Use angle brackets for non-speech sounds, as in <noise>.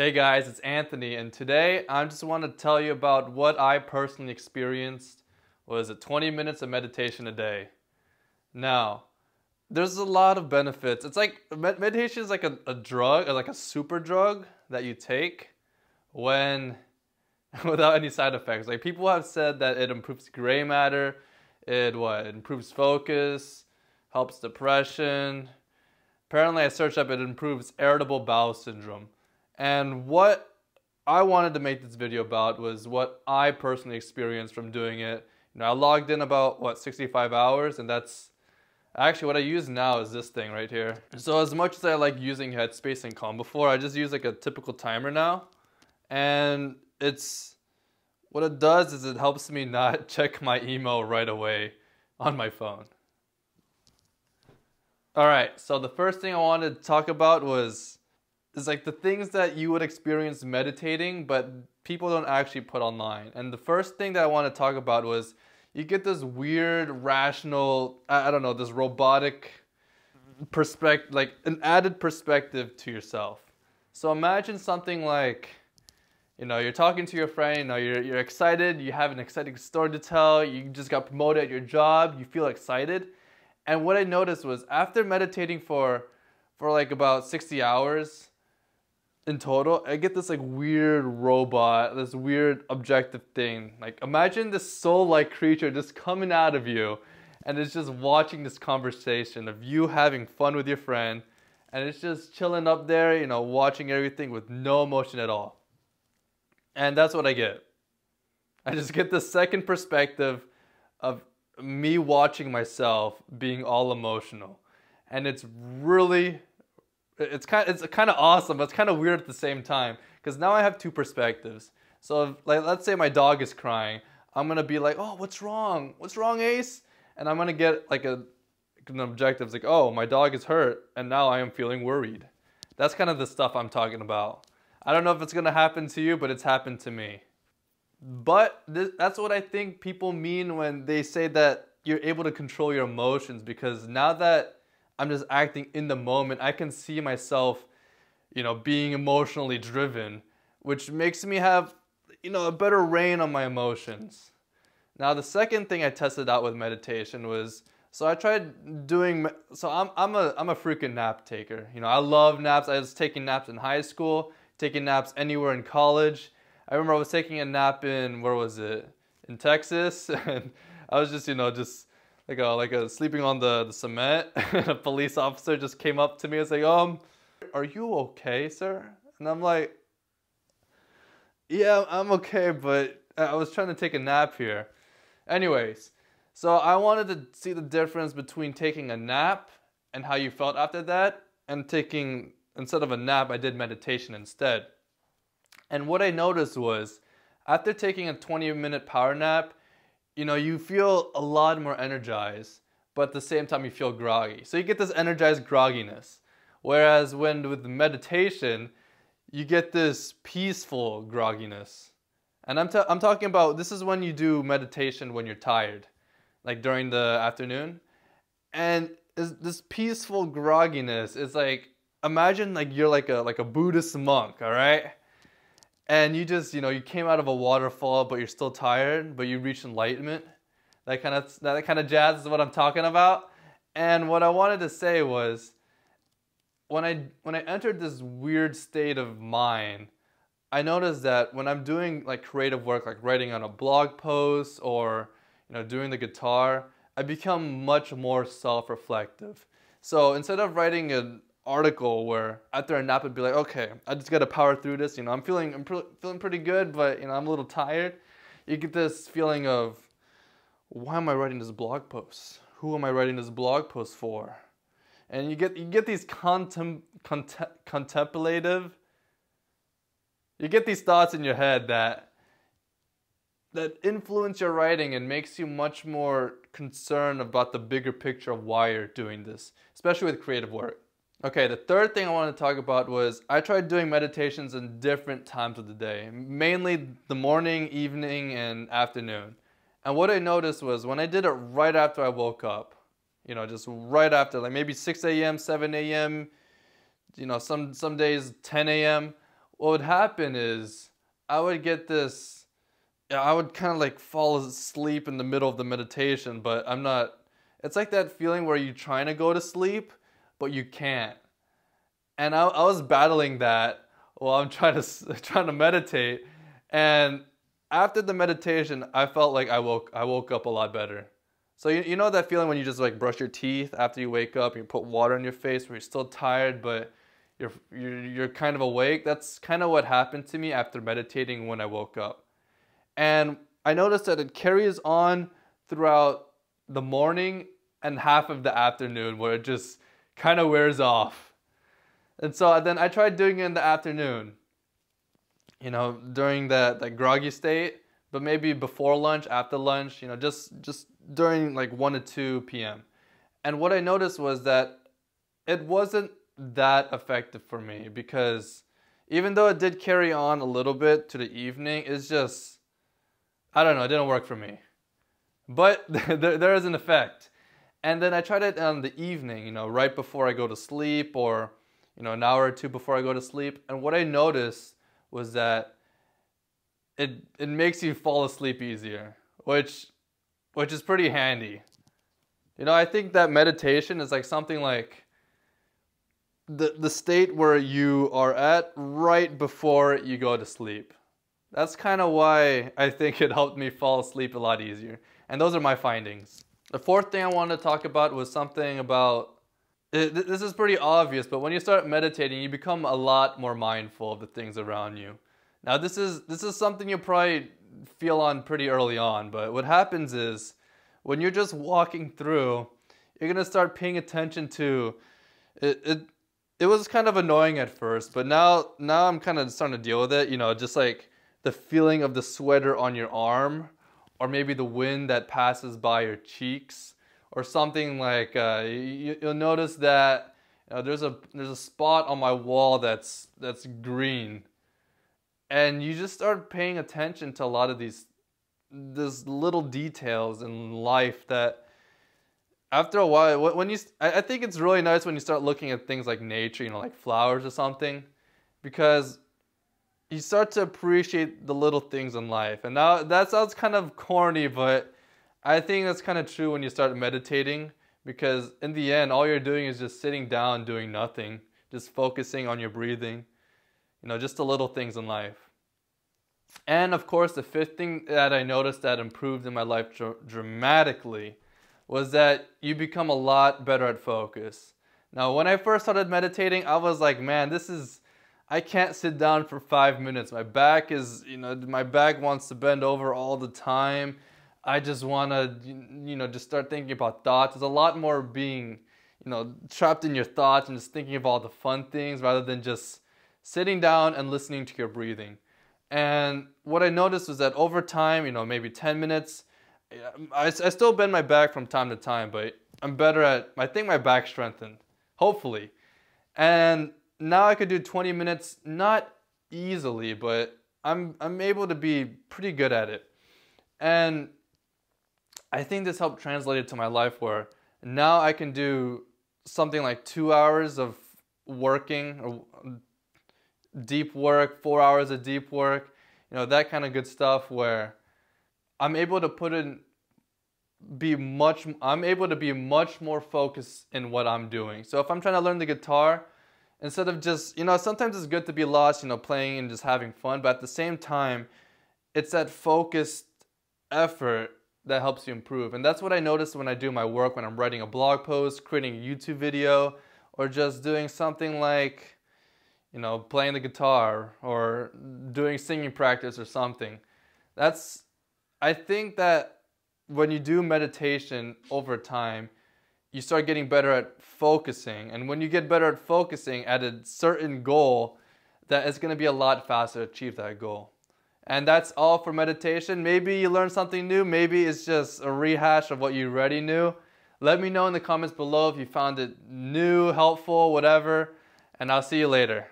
Hey guys, it's Anthony, and today I just want to tell you about what I personally experienced was it 20 minutes of meditation a day. Now, there's a lot of benefits. It's like meditation is like a, a drug, like a super drug that you take when <laughs> without any side effects. Like people have said that it improves gray matter, it what it improves focus, helps depression. Apparently, I searched up it improves irritable bowel syndrome. And what I wanted to make this video about was what I personally experienced from doing it. You know, I logged in about what 65 hours, and that's actually what I use now is this thing right here. So as much as I like using Headspace and Calm before, I just use like a typical timer now, and it's what it does is it helps me not <laughs> check my email right away on my phone. All right, so the first thing I wanted to talk about was is like the things that you would experience meditating, but people don't actually put online. And the first thing that I want to talk about was you get this weird, rational, I don't know, this robotic perspective, like an added perspective to yourself. So imagine something like, you know, you're talking to your friend, you know, you're, you're excited, you have an exciting story to tell, you just got promoted at your job, you feel excited. And what I noticed was after meditating for, for like about 60 hours, in total, I get this like weird robot, this weird objective thing. Like imagine this soul-like creature just coming out of you and it's just watching this conversation of you having fun with your friend and it's just chilling up there, you know, watching everything with no emotion at all. And that's what I get. I just get the second perspective of me watching myself being all emotional. And it's really it's kind it's kind of awesome, but it's kind of weird at the same time because now I have two perspectives. So if, like let's say my dog is crying, I'm gonna be like, oh, what's wrong? What's wrong, Ace? And I'm gonna get like a an objective. Like, oh, my dog is hurt, and now I am feeling worried. That's kind of the stuff I'm talking about. I don't know if it's gonna happen to you, but it's happened to me. But th- that's what I think people mean when they say that you're able to control your emotions because now that I'm just acting in the moment. I can see myself, you know, being emotionally driven, which makes me have, you know, a better rein on my emotions. Now, the second thing I tested out with meditation was so I tried doing so I'm I'm a I'm a freaking nap taker. You know, I love naps. I was taking naps in high school, taking naps anywhere in college. I remember I was taking a nap in where was it? In Texas <laughs> and I was just, you know, just like a like a sleeping on the, the cement. And <laughs> a police officer just came up to me and said, um, are you okay, sir? And I'm like, yeah, I'm okay, but I was trying to take a nap here. Anyways, so I wanted to see the difference between taking a nap and how you felt after that, and taking instead of a nap, I did meditation instead. And what I noticed was after taking a 20 minute power nap, you know, you feel a lot more energized, but at the same time you feel groggy. So you get this energized grogginess. Whereas when with meditation, you get this peaceful grogginess. And I'm, I'm talking about this is when you do meditation when you're tired, like during the afternoon. And this peaceful grogginess is like imagine like you're like a like a Buddhist monk, all right? And you just you know you came out of a waterfall but you're still tired but you reach enlightenment. That kind of that kind of jazz is what i'm talking about. And what i wanted to say was when i when i entered this weird state of mind i noticed that when i'm doing like creative work like writing on a blog post or you know doing the guitar i become much more self-reflective. So instead of writing a article where after a nap I'd be like, okay, I just got to power through this. You know, I'm feeling I'm pre- feeling pretty good, but you know I'm a little tired. You get this feeling of, why am I writing this blog post? Who am I writing this blog post for? And you get you get these contem- contem- contemplative. You get these thoughts in your head that that influence your writing and makes you much more concerned about the bigger picture of why you're doing this, especially with creative work. Okay, the third thing I want to talk about was I tried doing meditations in different times of the day, mainly the morning, evening, and afternoon. And what I noticed was when I did it right after I woke up, you know, just right after, like maybe 6 a.m., 7 a.m., you know, some, some days 10 a.m., what would happen is I would get this, I would kind of like fall asleep in the middle of the meditation, but I'm not, it's like that feeling where you're trying to go to sleep, but you can't. And I, I was battling that while I'm trying to, <laughs> trying to meditate. And after the meditation, I felt like I woke, I woke up a lot better. So you, you know that feeling when you just like brush your teeth after you wake up and you put water on your face where you're still tired, but you're, you're, you're kind of awake. That's kind of what happened to me after meditating when I woke up. And I noticed that it carries on throughout the morning and half of the afternoon where it just kind of wears off. And so then I tried doing it in the afternoon, you know, during that, that groggy state, but maybe before lunch, after lunch, you know, just, just during like 1 to 2 p.m. And what I noticed was that it wasn't that effective for me because even though it did carry on a little bit to the evening, it's just, I don't know, it didn't work for me. But <laughs> there, there is an effect. And then I tried it in the evening, you know, right before I go to sleep or, you know, an hour or two before I go to sleep. And what I noticed was that it, it makes you fall asleep easier, which, which is pretty handy. You know, I think that meditation is like something like, the, the state where you are at right before you go to sleep. That's kind of why I think it helped me fall asleep a lot easier. And those are my findings. The fourth thing I wanted to talk about was something about, it, this is pretty obvious, but when you start meditating, you become a lot more mindful of the things around you. Now this is, this is something you probably feel on pretty early on, but what happens is when you're just walking through, you're gonna start paying attention to, it, it it was kind of annoying at first, but now now I'm kind of starting to deal with it. You know, just like the feeling of the sweater on your arm, or maybe the wind that passes by your cheeks, or something like uh, you, will notice that there's a there's a spot on my wall that's that's green, and you just start paying attention to a lot of these these little details in life that after a while, when you, I think it's really nice when you start looking at things like nature, you know, like flowers or something, because you start to appreciate the little things in life. And now that sounds kind of corny, but I think that's kind of true when you start meditating, because in the end, all you're doing is just sitting down doing nothing, just focusing on your breathing, you know, just the little things in life. And of course, the fifth thing that I noticed that improved in my life dr dramatically was that you become a lot better at focus. Now, when I first started meditating, I was like, man, this is, I can't sit down for five minutes. My back is, you know, my back wants to bend over all the time. I just want to, you know, just start thinking about thoughts. There's a lot more being, you know, trapped in your thoughts and just thinking of all the fun things rather than just sitting down and listening to your breathing. And what I noticed was that over time, you know, maybe 10 minutes, I, I still bend my back from time to time, but I'm better at, I think my back strengthened, hopefully. And now I could do 20 minutes, not easily, but I'm, I'm able to be pretty good at it. And I think this helped translate it to my life where now I can do something like two hours of working or deep work, four hours of deep work, you know, that kind of good stuff where I'm able to put in be much I'm able to be much more focused in what I'm doing. So if I'm trying to learn the guitar, instead of just, you know, sometimes it's good to be lost, you know, playing and just having fun, but at the same time, it's that focused effort that helps you improve. And that's what I notice when I do my work when I'm writing a blog post, creating a YouTube video, or just doing something like, you know, playing the guitar or doing singing practice or something. That's I think that when you do meditation over time, you start getting better at focusing. And when you get better at focusing at a certain goal, that it's going to be a lot faster to achieve that goal. And that's all for meditation. Maybe you learned something new. Maybe it's just a rehash of what you already knew. Let me know in the comments below if you found it new, helpful, whatever. And I'll see you later.